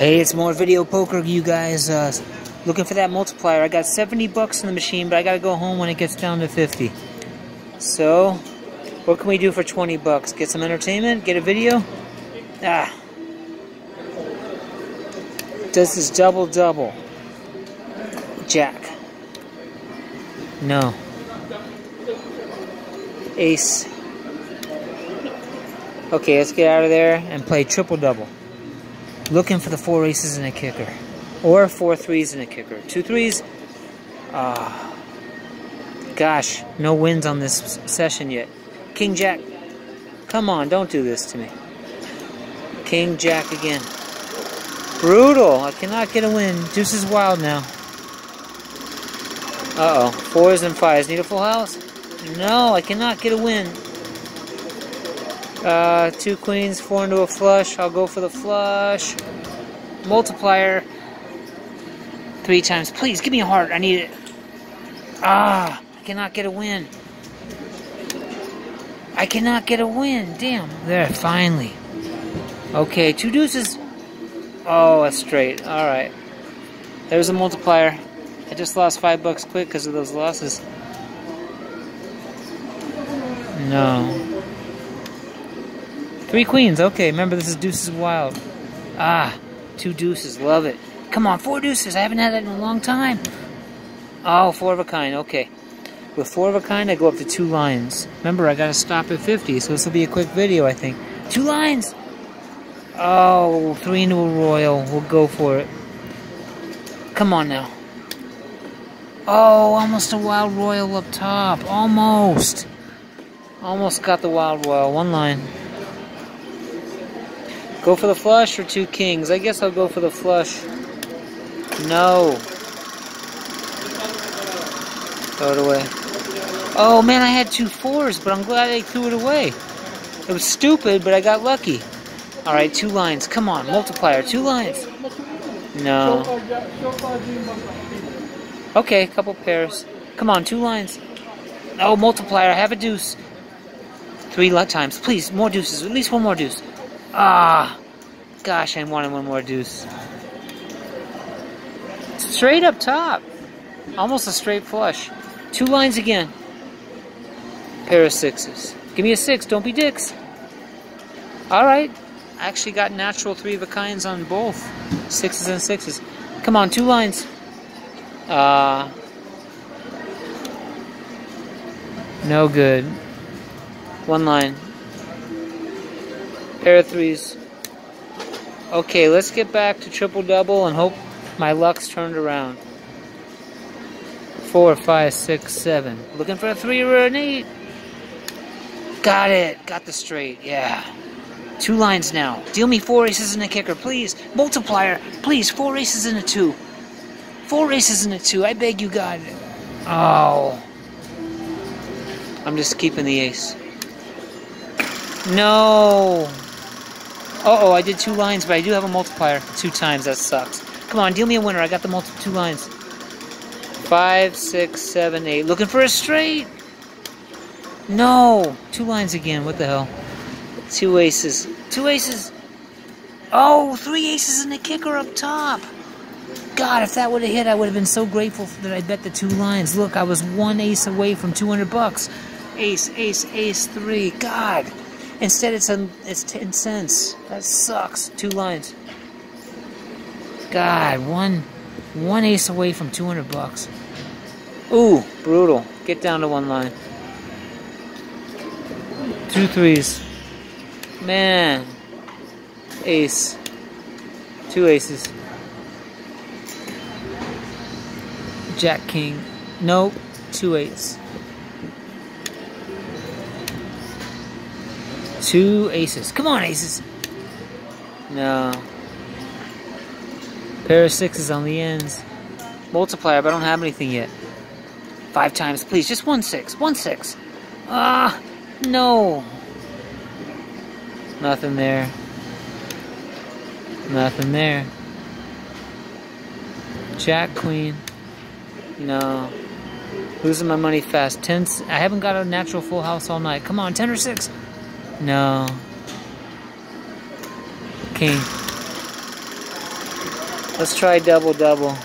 Hey, it's more video poker, you guys. Uh, looking for that multiplier. I got 70 bucks in the machine, but I gotta go home when it gets down to 50. So, what can we do for 20 bucks? Get some entertainment? Get a video? Ah. Does this double double? Jack. No. Ace. Okay, let's get out of there and play triple double. Looking for the four aces and a kicker. Or four threes and a kicker. Two threes. Ah. Gosh, no wins on this session yet. King Jack. Come on, don't do this to me. King Jack again. Brutal. I cannot get a win. Deuce is wild now. Uh-oh. Fours and fives. Need a full house? No, I cannot get a win. Uh, two queens, four into a flush. I'll go for the flush. Multiplier. Three times. Please, give me a heart. I need it. Ah, I cannot get a win. I cannot get a win. Damn. There, finally. Okay, two deuces. Oh, a straight. Alright. There's a multiplier. I just lost five bucks quick because of those losses. No. Three queens. Okay, remember this is deuces wild. Ah, two deuces. Love it. Come on, four deuces. I haven't had that in a long time. Oh, four of a kind. Okay. With four of a kind, I go up to two lines. Remember, I gotta stop at 50, so this will be a quick video, I think. Two lines! Oh, three into a royal. We'll go for it. Come on now. Oh, almost a wild royal up top. Almost. Almost got the wild royal. One line. Go for the flush or two kings? I guess I'll go for the flush. No. Throw it away. Oh man, I had two fours, but I'm glad I threw it away. It was stupid, but I got lucky. Alright, two lines. Come on, multiplier. Two lines. No. Okay, a couple pairs. Come on, two lines. Oh, multiplier. I have a deuce. Three times. Please, more deuces. At least one more deuce. Ah, gosh, I wanted one more deuce. Straight up top. Almost a straight flush. Two lines again. Pair of sixes. Give me a six, don't be dicks. Alright. I actually got natural three of a kinds on both. Sixes and sixes. Come on, two lines. Uh, no good. One line. Pair of threes. Okay, let's get back to triple double and hope my luck's turned around. Four, five, six, seven. Looking for a three or an eight. Got it. Got the straight. Yeah. Two lines now. Deal me four aces and a kicker, please. Multiplier, please. Four aces and a two. Four aces and a two. I beg you, God. Oh. I'm just keeping the ace. No. Uh-oh, I did two lines, but I do have a multiplier two times. That sucks. Come on, deal me a winner. I got the multi two lines. Five, six, seven, eight. Looking for a straight. No. Two lines again. What the hell? Two aces. Two aces. Oh, three aces and a kicker up top. God, if that would have hit, I would have been so grateful that I bet the two lines. Look, I was one ace away from 200 bucks. Ace, ace, ace, three. God. Instead, it's it's 10 cents. That sucks. Two lines. God, one one ace away from 200 bucks. Ooh, brutal. Get down to one line. Two threes. Man. Ace. Two aces. Jack King. Nope. Two eights. Two aces. Come on, aces. No. Pair of sixes on the ends. Multiplier, but I don't have anything yet. Five times, please. Just one six. One six. Ah, no. Nothing there. Nothing there. Jack, Queen. No. Losing my money fast. Ten. I haven't got a natural full house all night. Come on, ten or six. No. King. Let's try double double.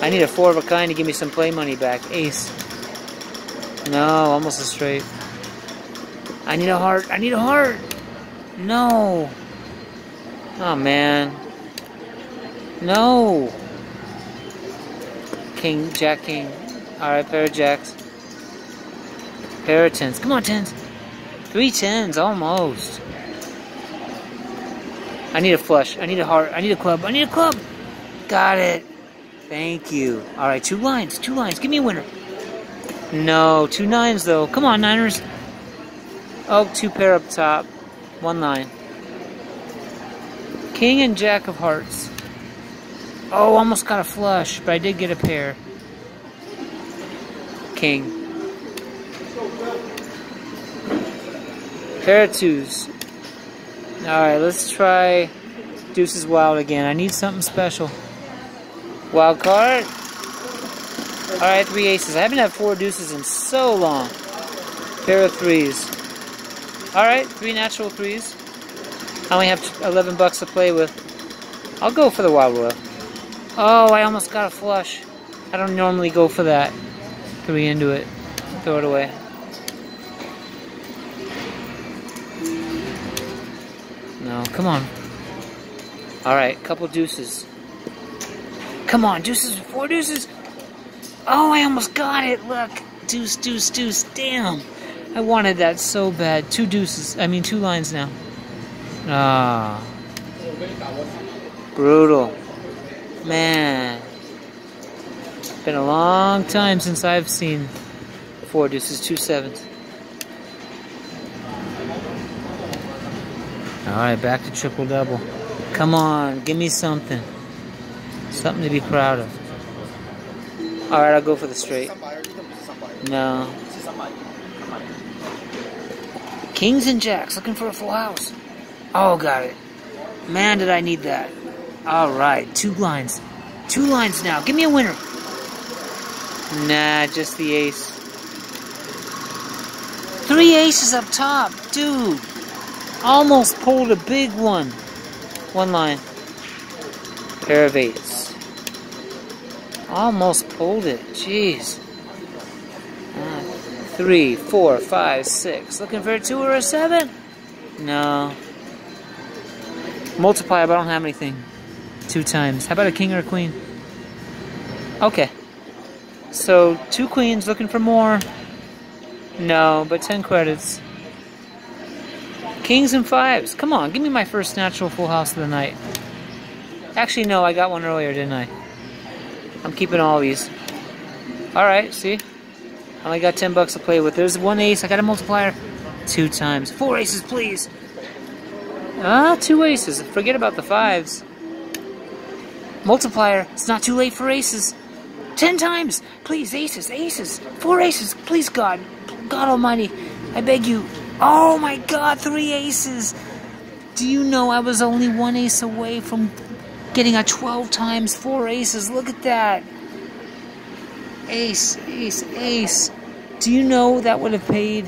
I need a four of a kind to give me some play money back. Ace. No, almost a straight. I need a heart. I need a heart. No. Oh, man. No. King, Jack King. Alright, pair of jacks. Pair of tens. Come on, tens. Three tens, almost. I need a flush. I need a heart. I need a club. I need a club. Got it. Thank you. Alright, two lines. Two lines. Give me a winner. No, two nines, though. Come on, Niners. Oh, two pair up top. One line. King and Jack of Hearts. Oh, almost got a flush, but I did get a pair. King. Pair of twos. Alright, let's try Deuces Wild again. I need something special. Wild card. Alright, three aces. I haven't had four deuces in so long. Pair of threes. Alright, three natural threes. I only have 11 bucks to play with. I'll go for the Wild Royal. Oh, I almost got a flush. I don't normally go for that. Three into it. Throw it away. Come on. Alright, couple deuces. Come on, deuces, four deuces. Oh, I almost got it. Look. Deuce, deuce, deuce. Damn. I wanted that so bad. Two deuces. I mean, two lines now. Ah. Brutal. Man. It's been a long time since I've seen four deuces, two sevens. Alright, back to triple double. Come on, give me something. Something to be proud of. Alright, I'll go for the straight. No. Kings and Jacks, looking for a full house. Oh, got it. Man, did I need that. Alright, two lines. Two lines now. Give me a winner. Nah, just the ace. Three aces up top. Dude. Almost pulled a big one. One line. Pair of eights. Almost pulled it. Jeez. Three, four, five, six. Looking for a two or a seven? No. Multiply, but I don't have anything. Two times. How about a king or a queen? Okay. So, two queens, looking for more. No, but 10 credits. Kings and fives. Come on, give me my first natural full house of the night. Actually, no, I got one earlier, didn't I? I'm keeping all these. Alright, see? I only got 10 bucks to play with. There's one ace. I got a multiplier. Two times. Four aces, please. Ah, two aces. Forget about the fives. Multiplier. It's not too late for aces. Ten times. Please, aces, aces. Four aces. Please, God. God almighty. I beg you. Oh my god, three aces. Do you know I was only one ace away from getting a 12 times four aces? Look at that. Ace, ace, ace. Do you know that would have paid,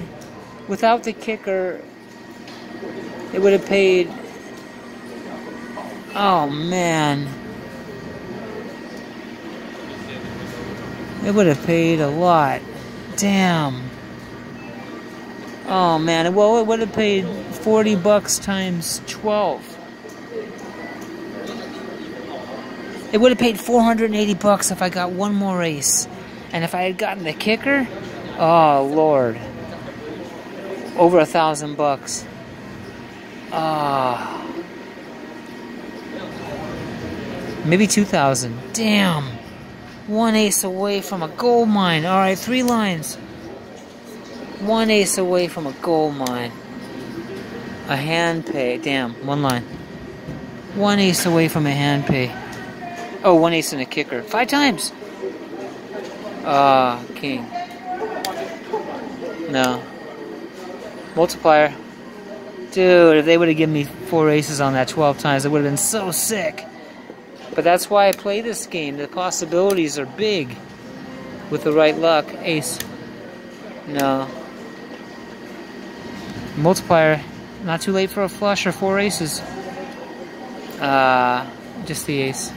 without the kicker, it would have paid, oh man. It would have paid a lot. Damn. Oh man, well it would have paid 40 bucks times 12. It would have paid 480 bucks if I got one more ace. And if I had gotten the kicker, oh lord. Over a thousand bucks. Ah. Maybe 2,000. Damn. One ace away from a gold mine. Alright, three lines. One ace away from a gold mine. A hand pay. Damn, one line. One ace away from a hand pay. Oh, one ace and a kicker. Five times. Ah, uh, king. No. Multiplier. Dude, if they would have given me four aces on that 12 times, it would have been so sick. But that's why I play this game. The possibilities are big. With the right luck. Ace. No. Multiplier. Not too late for a flush or four aces. Uh, Just the ace.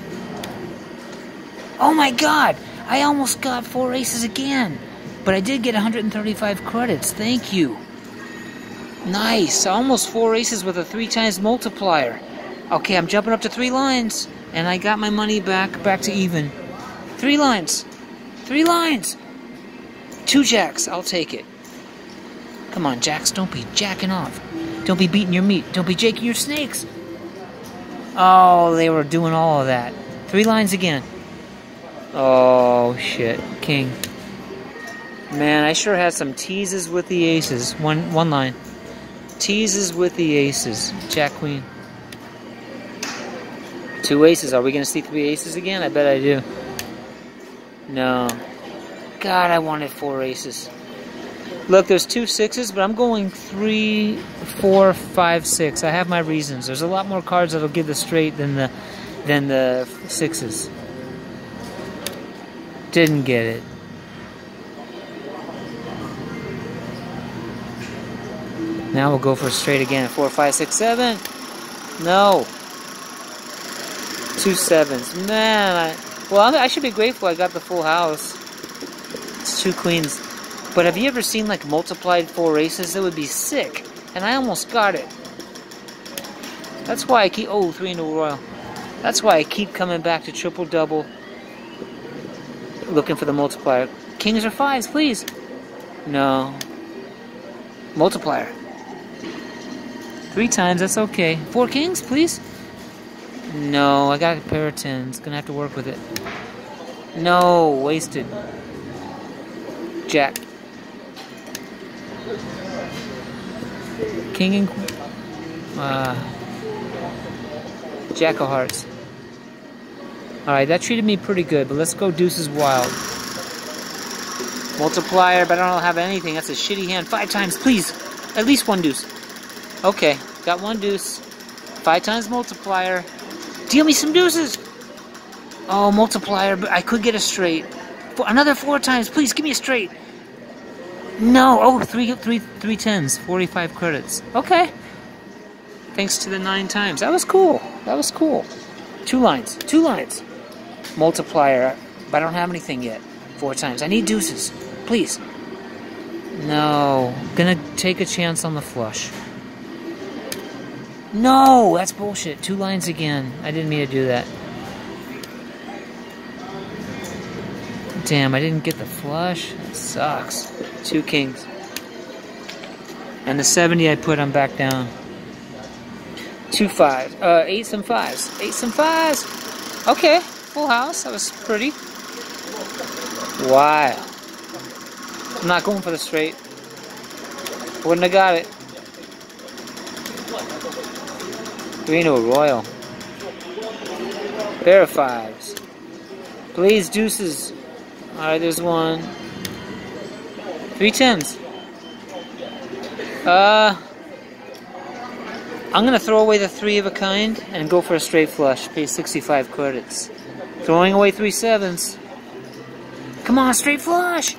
Oh my god! I almost got four aces again. But I did get 135 credits. Thank you. Nice. Almost four aces with a three times multiplier. Okay, I'm jumping up to three lines. And I got my money back, back to even. Three lines. Three lines. Two jacks. I'll take it. Come on, jacks. Don't be jacking off. Don't be beating your meat. Don't be jaking your snakes. Oh, they were doing all of that. Three lines again. Oh, shit. King. Man, I sure had some teases with the aces. One one line. Teases with the aces. Jack Queen. Two aces. Are we going to see three aces again? I bet I do. No. God, I wanted four aces. Look, there's two sixes, but I'm going three, four, five, six. I have my reasons. There's a lot more cards that'll give the straight than the than the sixes. Didn't get it. Now we'll go for a straight again. Four, five, six, seven. No. Two sevens. Man, I, well, I should be grateful I got the full house. It's two queens. But have you ever seen like multiplied four aces? That would be sick. And I almost got it. That's why I keep, oh, three into royal. That's why I keep coming back to triple double. Looking for the multiplier. Kings or fives, please. No. Multiplier. Three times, that's okay. Four kings, please? No, I got a pair of tens. Gonna have to work with it. No, wasted. Jack. King and Uh, Jack of Hearts. Alright, that treated me pretty good, but let's go Deuces Wild. Multiplier, but I don't have anything. That's a shitty hand. Five times, please. At least one deuce. Okay, got one deuce. Five times multiplier. Deal me some deuces! Oh, multiplier, but I could get a straight. For another four times, please give me a straight. No, oh, three, three, three tens, 45 credits. Okay. Thanks to the nine times. That was cool. That was cool. Two lines, two lines. Multiplier, but I don't have anything yet. Four times. I need deuces. Please. No. Gonna take a chance on the flush. No, that's bullshit. Two lines again. I didn't mean to do that. Damn, I didn't get the flush. That sucks. Two kings. And the 70 I put, I'm back down. Two fives. Uh, eights and fives. Eight some fives. Okay, full house. That was pretty. Wow. I'm not going for the straight. Wouldn't have got it. Green or royal. Pair of fives. Please, deuces. Alright, there's one. Three tens. Uh, I'm gonna throw away the three of a kind and go for a straight flush. Pay 65 credits. Throwing away three sevens. Come on, straight flush!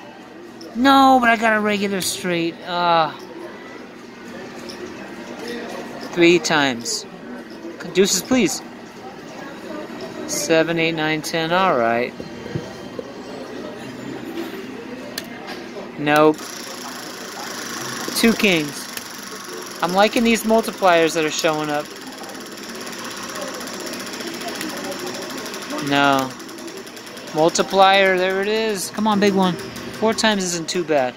No, but I got a regular straight. Uh, three times. Deuces, please. Seven, eight, nine, ten. All right. Nope. Two kings. I'm liking these multipliers that are showing up. No. Multiplier, there it is. Come on, big one. Four times isn't too bad.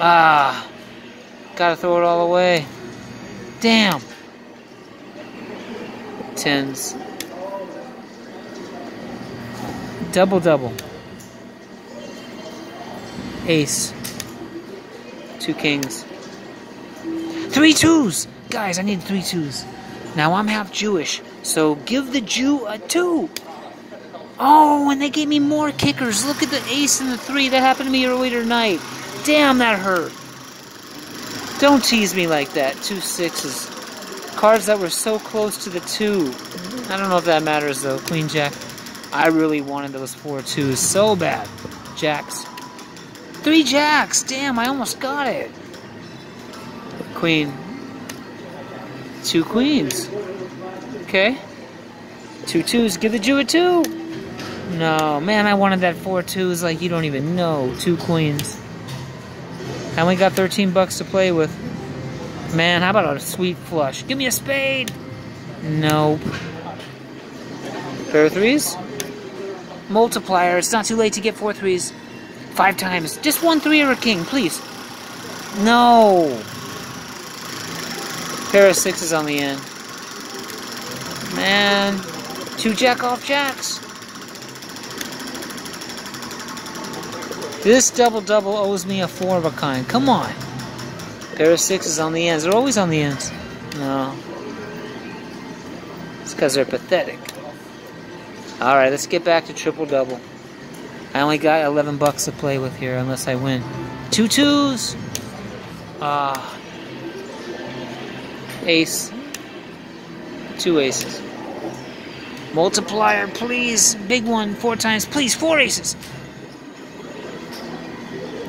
Ah. Gotta throw it all away. Damn tens. Double double. Ace. Two kings. Three twos! Guys, I need three twos. Now I'm half Jewish, so give the Jew a two. Oh, and they gave me more kickers. Look at the ace and the three. That happened to me earlier tonight. Damn, that hurt. Don't tease me like that. Two sixes. Cards that were so close to the two. I don't know if that matters though. Queen Jack. I really wanted those four twos so bad. Jacks. Three jacks! Damn, I almost got it. Queen. Two queens. Okay. Two twos, give the Jew a two. No, man, I wanted that four twos like you don't even know. Two queens. I only got 13 bucks to play with. Man, how about a sweet flush? Give me a spade. Nope. Pair of threes. Multiplier. It's not too late to get four threes. Five times. Just one three or a king, please. No. Pair of sixes on the end. Man. Two jack off jacks. This double double owes me a four of a kind. Come on. Pair of sixes on the ends. They're always on the ends. No. It's because they're pathetic. Alright, let's get back to triple double. I only got 11 bucks to play with here unless I win. Two twos. Ah. Ace. Two aces. Multiplier, please. Big one, four times. Please, four aces.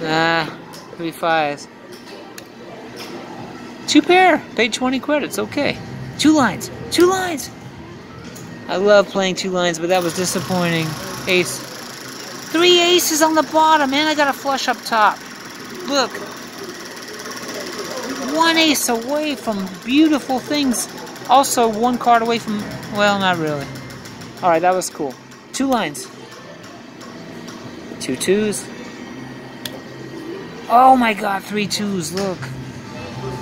Ah, three fives. Two pair. Paid 20 credits. Okay. Two lines. Two lines. I love playing two lines, but that was disappointing. Ace. Three aces on the bottom, and I got a flush up top. Look. One ace away from beautiful things. Also, one card away from, well, not really. Alright, that was cool. Two lines. Two twos. Oh my god, three twos, look.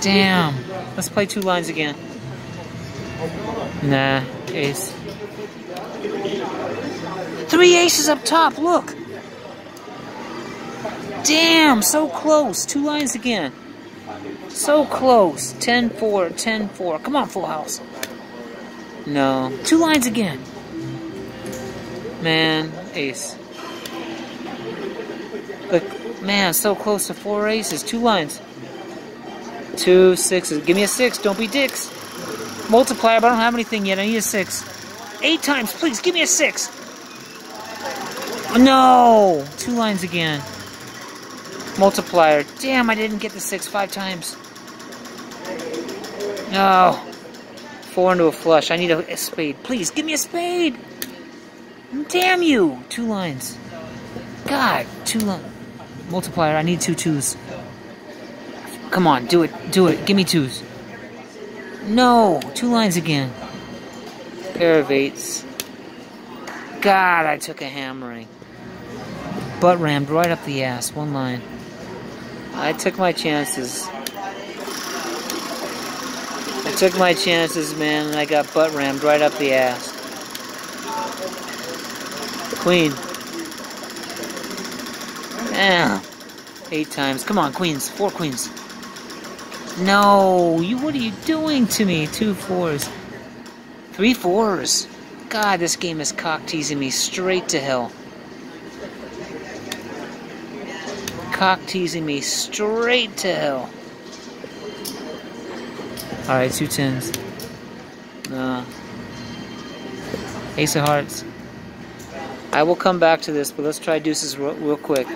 Damn. Let's play two lines again. Nah, ace. Three aces up top, look. Damn, so close. Two lines again. So close. 10 4, 10 4. Come on, full house. No. Two lines again. Man, ace. Look, man, so close to four aces. Two lines. Two sixes. Give me a six. Don't be dicks. Multiplier, but I don't have anything yet. I need a six. Eight times, please. Give me a six. No! Two lines again. Multiplier. Damn, I didn't get the six five times. No. Four into a flush. I need a, a spade. Please, give me a spade. Damn you! Two lines. God, two lines. Multiplier, I need two twos. Come on, do it, do it. Give me twos. No, two lines again. Pair of eights. God, I took a hammering. Butt rammed right up the ass, one line. I took my chances. I took my chances, man, and I got butt rammed right up the ass. Queen. Yeah. Eight times. Come on, queens. Four queens. No, you. What are you doing to me? Two fours. Three fours. God, this game is cock teasing me straight to hell. Cock teasing me straight to hell. Alright, two tens. Nah. Ace of hearts. I will come back to this, but let's try deuces real, real quick.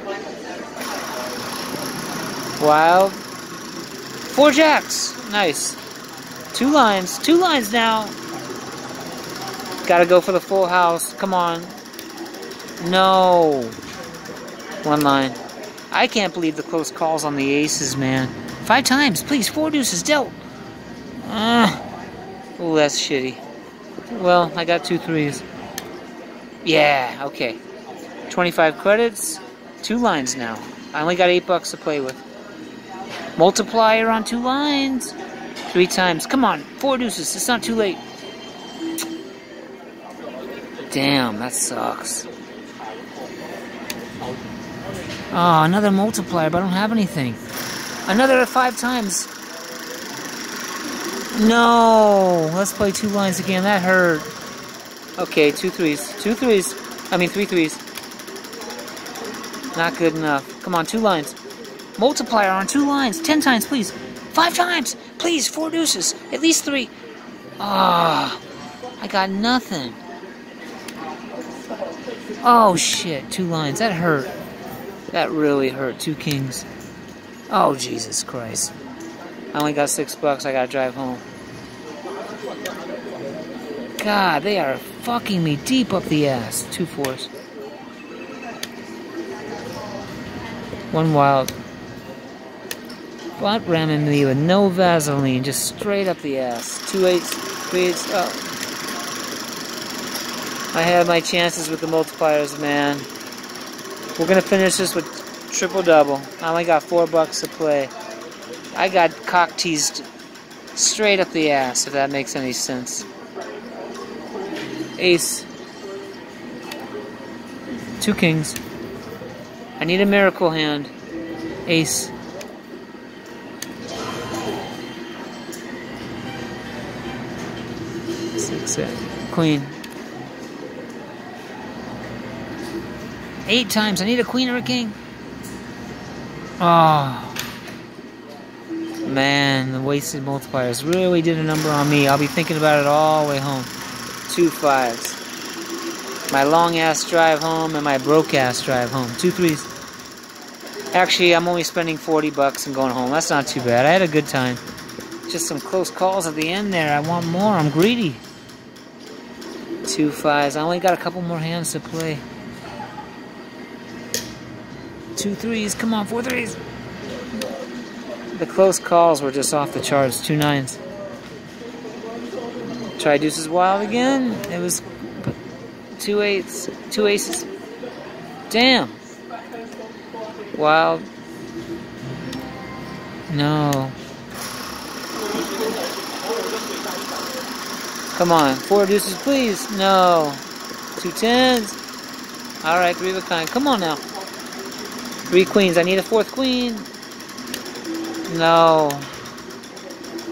Wild. Four jacks. Nice. Two lines. Two lines now. Gotta go for the full house. Come on. No. One line. I can't believe the close calls on the aces, man. Five times, please. Four deuces dealt. Ah. Oh, that's shitty. Well, I got two threes. Yeah, okay. 25 credits, two lines now. I only got eight bucks to play with. Multiplier on two lines. Three times. Come on, four deuces. It's not too late. Damn, that sucks. Oh, another multiplier, but I don't have anything. Another five times. No, let's play two lines again. That hurt. Okay, two threes. Two threes. I mean, three threes. Not good enough. Come on, two lines. Multiplier on two lines. Ten times, please. Five times. Please, four deuces. At least three. Ah, oh, I got nothing. Oh, shit. Two lines. That hurt. That really hurt. Two kings. Oh, Jesus Christ. I only got six bucks. I gotta drive home. God, they are fucking me deep up the ass. Two fours. One wild. Butt ramming me with no Vaseline, just straight up the ass. Two eights, three eights, oh. I had my chances with the multipliers, man. We're gonna finish this with triple double. I only got four bucks to play. I got cock teased straight up the ass, if that makes any sense. Ace. Two kings. I need a miracle hand. Ace. Six, seven. Queen. Eight times. I need a queen or a king. Oh. Man, the wasted multipliers really did a number on me. I'll be thinking about it all the way home. Two fives. My long ass drive home and my broke ass drive home. Two threes. Actually, I'm only spending 40 bucks and going home. That's not too bad. I had a good time. Just some close calls at the end there. I want more. I'm greedy. Two fives. I only got a couple more hands to play. Two threes. Come on, four threes. The close calls were just off the charts. Two nines. Try deuces wild again. It was two eights, two aces. Damn. Wild. No. Come on. Four deuces, please. No. Two tens. All right, three of a kind. Come on now. Three queens. I need a fourth queen. No.